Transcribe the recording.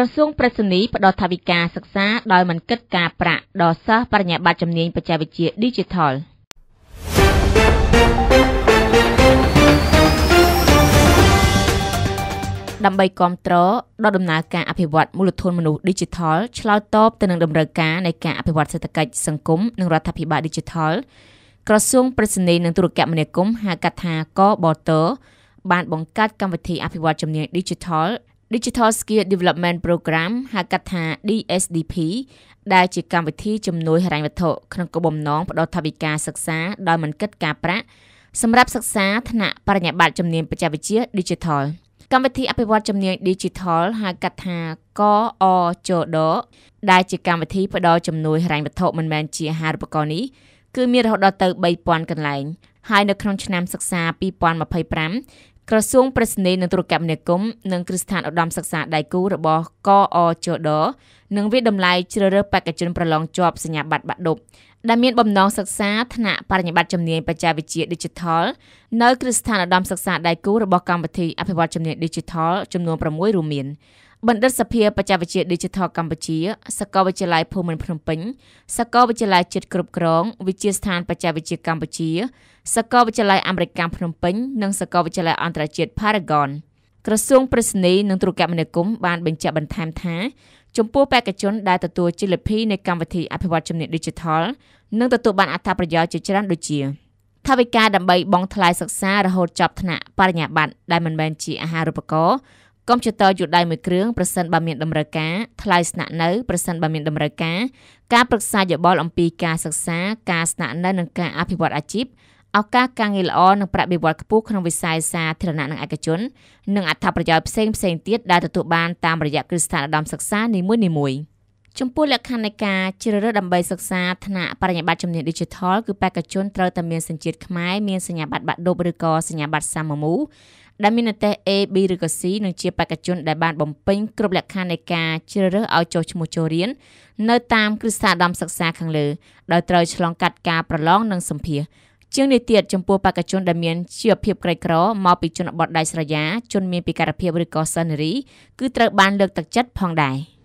ក្រសួងប្រៃសណីផ្ដល់ថវិកាសិក្សាដោយមិនគិតការប្រាក់ដល់សិស្សបរិញ្ញាបត្រជំនាញបច្ចេកវិទ្យា Digital ដើម្បីគ្រប់គ្រងដល់ដំណើរការអភិវឌ្ឍមូលធនមនុស្ស Digital ឆ្លើយតបទៅនឹងតម្រូវការនៃការអភិវឌ្ឍសេដ្ឋកិច្ចសង្គមនិងរដ្ឋាភិបាល Digital ក្រសួងប្រៃសណីនិងទូរគមនាគមន៍ហៅកាត់ថាកបតបានបង្កើតកម្មវិធីអភិវឌ្ឍជំនាញ Digital Digital Skill Development Program ហៅកាត់ថា DSDP ដែលជាកម្មវិធីជំនួយហិរញ្ញវត្ថុក្នុងគោលបំណងផ្ដល់ថវិកាសិក្សាដោយមិនគិតការប្រាក់សម្រាប់សិក្សាថ្នាក់បរិញ្ញាបត្រជំនាញបច្ចេកវិទ្យា Digital កម្មវិធីអភិវឌ្ឍជំនាញ Digital ហៅកាត់ថាកអចដដែលជាកម្មវិធីផ្ដល់ជំនួយហិរញ្ញវត្ថុមិនមែនជាអាហារូបករណ៍នេះគឺមានរហូតដល់ទៅ3000កន្លែងហើយនៅក្នុងឆ្នាំសិក្សា2025 ក្រសួងប្រៃសណីនិងទូរគមនាគមន៍និងគ្រឹះស្ថានឧត្តមសិក្សាដៃគូរបស់កអជដនឹងវិតម្លៃជ្រើសរើសបេក្ខជនប្រឡងជាប់សញ្ញាបត្របាក់ឌុបដែលមានបំណងសិក្សាថ្នាក់បរិញ្ញាបត្រជំនាញបច្ចេកវិទ្យា Digital នៅគ្រឹះស្ថានឧត្តមសិក្សាដៃគូរបស់កម្មវិធីអភិវឌ្ឍជំនាញ Digital ចំនួន6រួមមាន បណ្ឌិតសភាបច្ចេកវិទ្យា Digital កម្ពុជាសាកលវិទ្យាល័យភូមិន្ទភ្នំពេញសាកលវិទ្យាល័យជាតិគ្រប់គ្រងវិទ្យាស្ថានបច្ចេកវិទ្យាកម្ពុជាសាកលវិទ្យាល័យអាមេរិកភ្នំពេញនិងសាកលវិទ្យាល័យអន្តរជាតិ Paragon ក្រសួងប្រៃសណីនិងទូរគមនាគមន៍បានបញ្ជាក់បន្ថែមថាចំពោះបេក្ខជនដែលទទួលជាលទ្ធិនៃកម្មវិធីអភិវឌ្ឍជំនាញ Digital នឹងទទួលបានអត្ថប្រយោជន៍ជាច្រើនដូចជាថាវិការដើម្បីបង់ថ្លៃសិក្សារហូតចប់ថ្នាក់បរិញ្ញាបត្រដែលមិនមែនជាអាហារូបករណ៍ កុំព្យូទ័រយួរដៃមួយគ្រឿងប្រសិនបើមានតម្រូវការថ្លៃស្នាក់នៅប្រសិនបើមានតម្រូវការការប្រឹក្សាយោបល់អំពីការសិក្សាការស្នាក់នៅនិងការអភិវឌ្ឍអាជីពឱកាសការងារល្អនិងប្រាក់បៀវត្សខ្ពស់ក្នុងវិស័យសាធារណៈនិងឯកជននិងអត្ថប្រយោជន៍ផ្សេងផ្សេងទៀតដែលទទួលបានតាមរយៈគ្រឹះស្ថានឧត្តមសិក្សានីមួយៗចំពោះលក្ខខណ្ឌនៃការជ្រើសរើសដើម្បីសិក្សាថ្នាក់បរិញ្ញាបត្រជំនាញ Digital គឺបេក្ខជនត្រូវតែមានសញ្ជាតិខ្មែរមានសញ្ញាបត្របាក់ឌុបឬក៏សញ្ញាបត្រសាមមូ ដែលមានតេស្ត A B ឬក៏ C និងជាបេក្ខជនដែលបានបំពេញគ្រប់លក្ខខណ្ឌនៃការជ្រើសរើសឲ្យចុះឈ្មោះចូលរៀននៅតាមគ្រឹះស្ថានឧត្តមសិក្សាខាងលើដោយត្រូវឆ្លងកាត់ការប្រឡងនិងសម្ភាសជាងនេះទៀតចំពោះបេក្ខជនដែលមានជីវភាពក្រីក្រមកពីជនបទដាច់ស្រយាជនមានពិការភាពឬក៏សិស្សនារីគឺត្រូវបានលើកទឹកចិត្តផងដែរ។